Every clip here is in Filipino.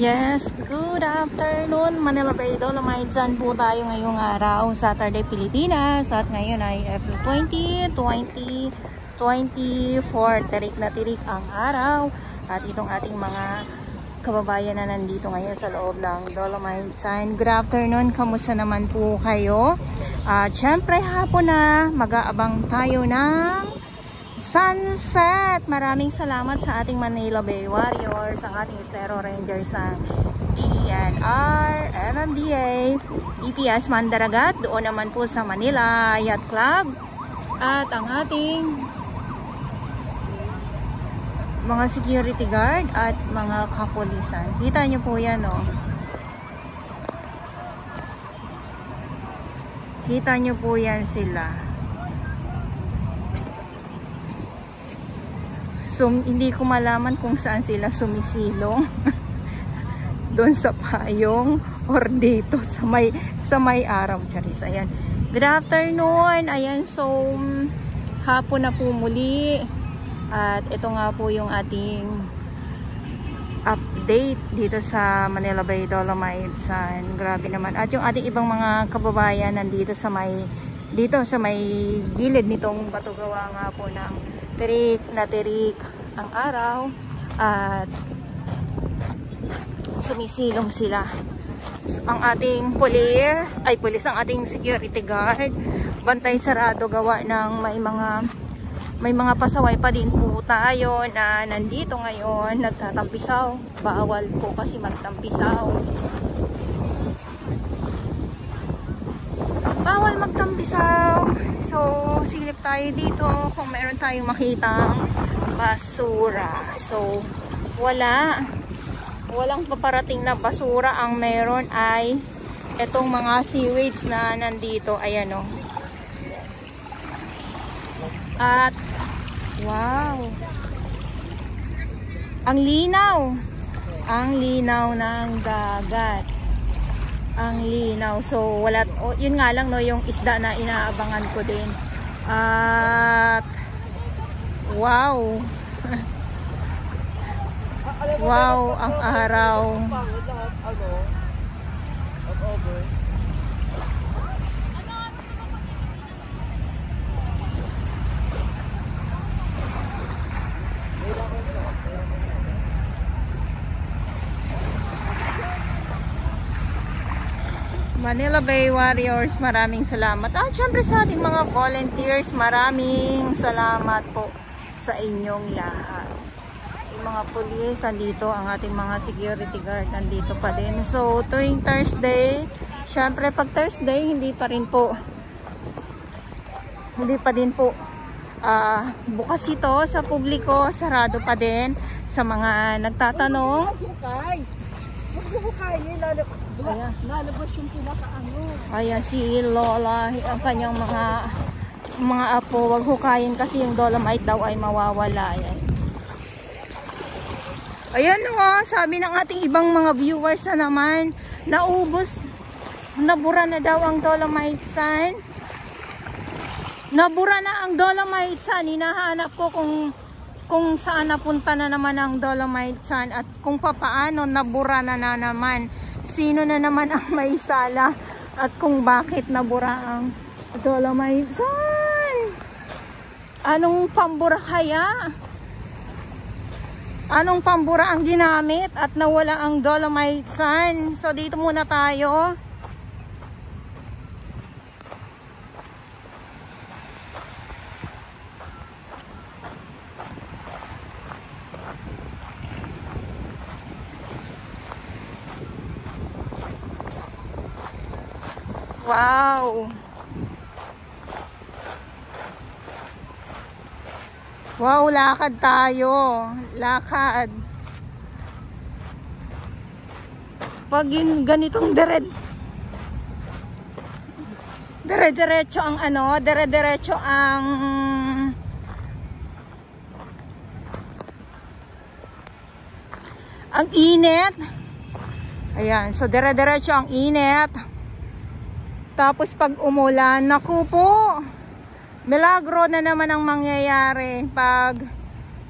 Yes, good afternoon Manila Bay Dolomite. Dyan po tayo ngayong araw, Saturday, Pilipinas. At ngayon ay April 20, 20, 24. Tirik na tirik ang araw. At itong ating mga kababayan na nandito ngayon sa loob ng Dolomite Sign. Good afternoon, kamusta naman po kayo? At syempre hapon na, mag-aabang tayo ng sunset. Maraming salamat sa ating Manila Bay Warriors, ang ating Estero Rangers ng DNR, MMDA, EPS Mandaragat, doon naman po sa Manila Yacht Club, at ang ating mga security guard at mga kapulisan. Kita nyo po yan, oh. Kita nyo po yan sila. Sum, hindi ko malaman kung saan sila sumisilong. Doon sa payong or dito sa may sa may araw. Charis ayan. Good afternoon. Ayan so hapon na po muli. At ito nga po yung ating update dito sa Manila Bay Dolomites. And grabe naman. At yung ating ibang mga kababayan nandito sa may dito sa may gilid nitong batugawa nga po ng tirik na tirik ang araw at sumisilong sila. So, ang ating pulis ay pulis ang ating security guard bantay sarado gawa ng may mga may mga pasaway pa din po tayo na nandito ngayon nagtatampisaw. Bawal po kasi magtampisaw bawal magtampisaw so silip tayo dito kung meron tayong makita basura. So wala. Walang paparating na basura. Ang meron ay itong mga seaweeds na nandito. Ayan o oh. at wow. Ang linaw. Ang linaw ng dagat ang linaw. So wala oh, yun nga lang no yung isda na inaabangan ko din. At wow. wow ang araw. Manila Bay Warriors, maraming salamat. At syempre sa ating mga volunteers, maraming salamat po sa inyong lahat. Yung mga pulis, andito ang ating mga security guard, nandito pa din. So, tuwing Thursday, syempre pag Thursday, hindi pa rin po, hindi pa din po uh, bukas ito sa publiko, sarado pa din sa mga nagtatanong. Magbuhukay! Magbuhukay! Ayan. Nalabas yung pinaka-ano. Ayan, si Lola, ang kanyang mga mga apo, wag hukayin kasi yung dolomite daw ay mawawala. Ayan. Ayan o, oh, sabi ng ating ibang mga viewers na naman, naubos, nabura na daw ang dolomite sand. Nabura na ang dolomite sand. Hinahanap ko kung kung saan napunta na naman ang dolomite sand at kung papaano nabura na na naman sino na naman ang may sala at kung bakit nabura ang dolomite sun. Anong pambura kaya? Anong pambura ang ginamit at nawala ang dolomite sun? So dito muna tayo. Wow! Wow, lakad tayo. Lakad. Pag yung ganitong dered dire-diretso ang ano, dire-diretso ang ang init. Ayan, so dire-diretso ang init. Tapos pag umulan, naku po, milagro na naman ang mangyayari pag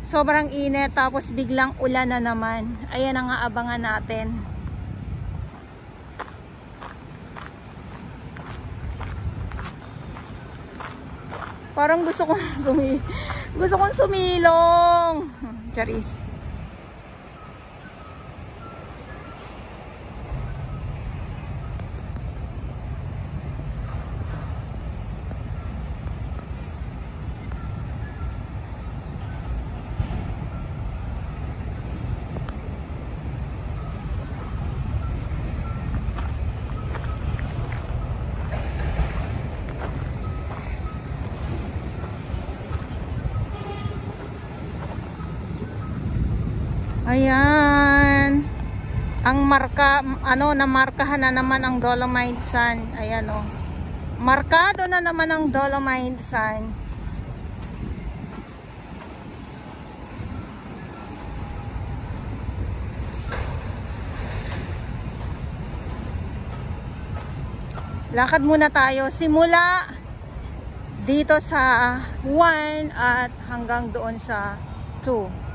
sobrang init tapos biglang ulan na naman. Ayan ang aabangan natin. Parang gusto kong sumi gusto kong sumilong. Charis. Ayan. Ang marka, ano, namarkahan na naman ang Dolomite Sun. Ayan o. Markado na naman ang Dolomite Sun. Lakad muna tayo. Simula dito sa 1 at hanggang doon sa 2.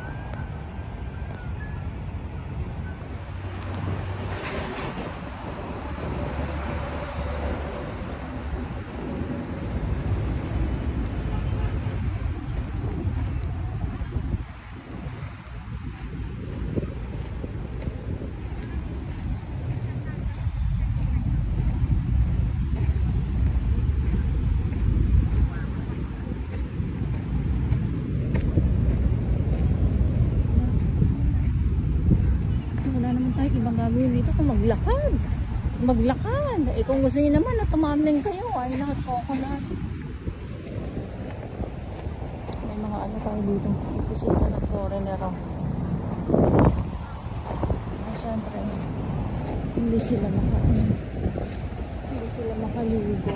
Kasi wala naman tayo ibang gagawin dito kung maglakad. Maglakad. Eh kung gusto niyo naman na tumamling kayo, ay lahat coconut. May mga ano tayo dito. Bisita ng foreigner. Oh. Ah, syempre. Hindi sila maka hindi sila makaligo.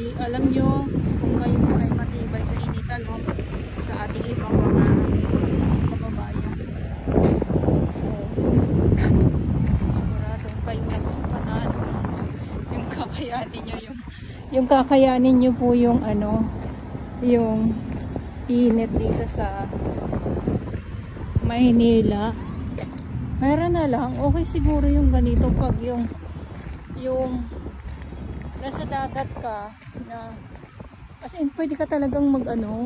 Mati, alam nyo, kung kayo po ay matibay sa initan, no? sa ating ibang mga kababayan. Siguradong kayo na ang panalo. Yung kakayanin nyo, yung, yung kakayanin nyo po yung ano, yung init dito sa Maynila. Meron na lang, okay siguro yung ganito pag yung yung nasa dagat ka na as in pwede ka talagang mag ano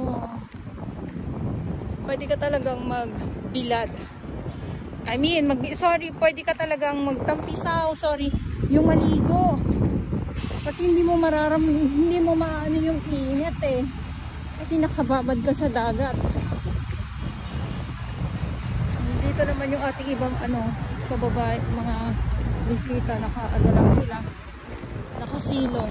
pwede ka talagang magbilad. I mean mag sorry pwede ka talagang magtampisaw sorry yung maligo. Kasi hindi mo mararam hindi mo maano yung init eh. Kasi nakababad ka sa dagat. Dito naman yung ating ibang ano kababay mga bisita naka ano lang sila nakasilong